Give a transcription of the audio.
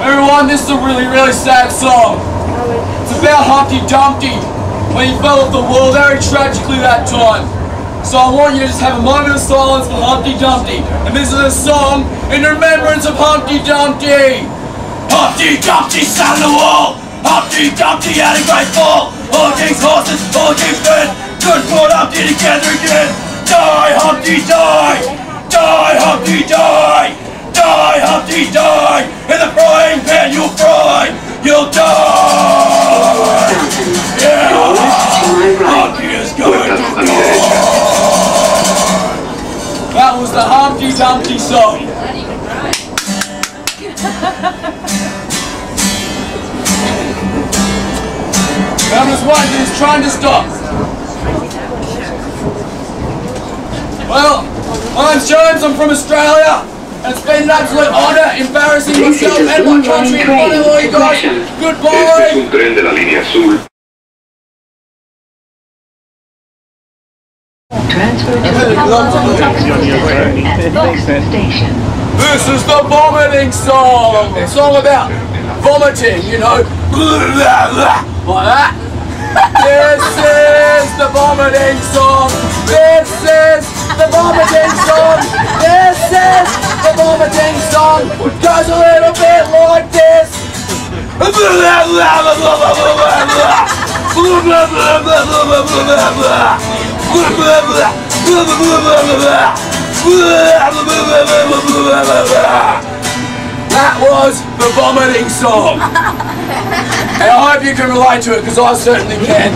Everyone, this is a really, really sad song. It's about Humpty Dumpty when he fell off the wall very tragically that time. So I want you to just have a moment of silence for Humpty Dumpty. And this is a song in remembrance of Humpty Dumpty. Humpty Dumpty sat on the wall. Humpty Dumpty had a great fall. All king's horses, all king's men. Good brought Humpty together again. Die, Humpty, die. Die, Humpty, die. Die, Humpty, die. In the frying pan you'll fry. You'll die. Yeah. Humpty is going to derecha. That was the Humpty Dumpty song. Governor's wife is trying to stop. Well, my name's James, I'm from Australia. And it's been an absolute honour embarrassing This myself and my country in front of all you guys. train. Este es Goodbye. un tren de la línea azul. Transfer to Apollo at Station. This is the vomiting song. A song about vomiting, you know, like that. This is the vomiting song. Vomiting song. This is the vomiting song. Goes a little bit like this. That was the vomiting song. And I hope you can relate to it because I certainly can.